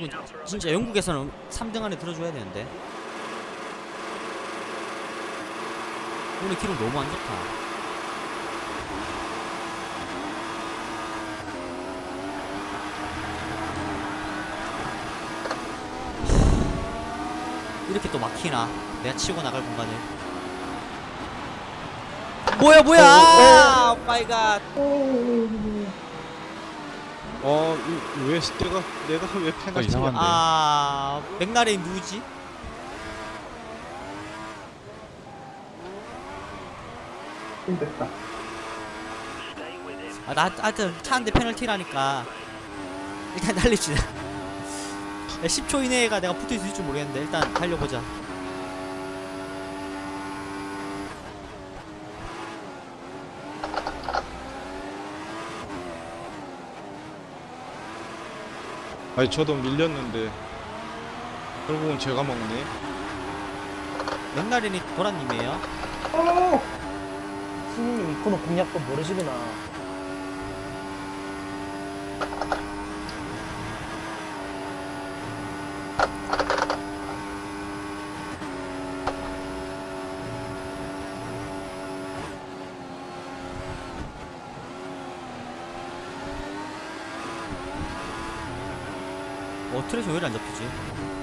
한국은 진짜 영국에서는 3등 안에 들어줘야 되는데. 오늘 기록 너무 안 좋다. 이렇게 또 막히나? 내가 치고 나갈 공간을. 뭐야 뭐야! 아, my God 어, 이- 왜 내가 내가 왜 페널티가 이상한데. 아 맥라렌 누구지? 힘들다. 아, 나 하여튼 차한대 페널티라니까 일단 달립시다 야, 10초 이내가 내가 붙을 수 있을지 모르겠는데 일단 달려보자 아니 저도 밀렸는데 결국은 제가 먹네. 맥라렌이 도라님이에요 오! 스님이 이 코너 공략법 모르시구나. 어 트래시 왜 이리 안 잡히지?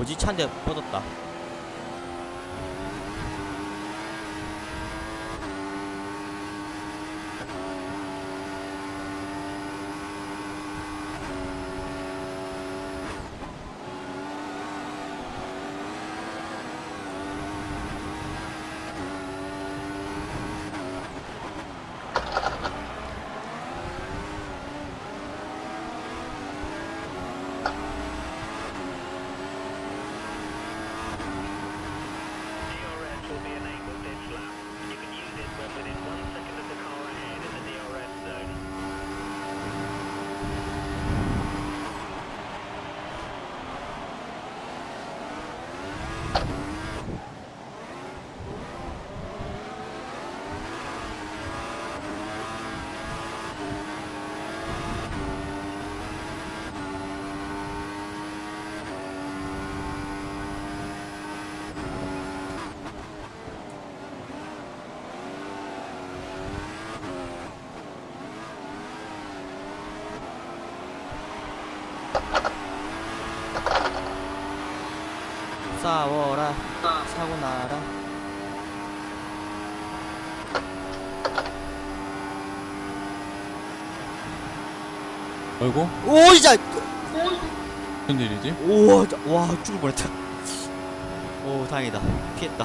뭐지? 차한대 뻗었다 싸워라. 사고 나라. 어이구. 오 진짜. 무슨 일이지? 오와 와, 죽을 뻔했다. 오 다행이다. 피했다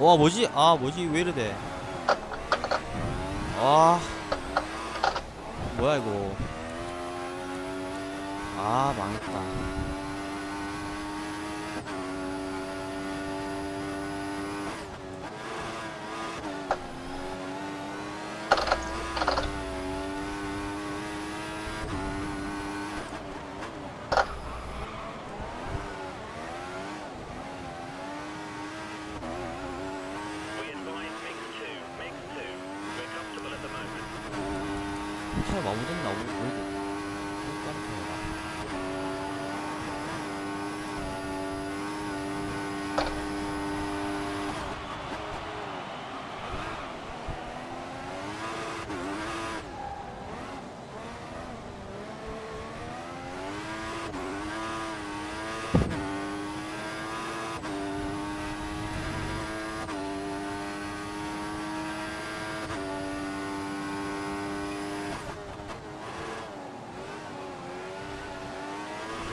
와 뭐지? 아 뭐지 왜 이러대? 아 뭐야 이거? 아 망했다.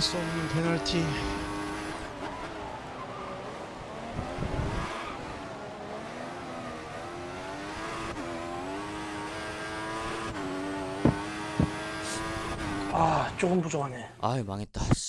이해할 수 없는 페널티 아 조금 부족하네 아유 망했다. 씨.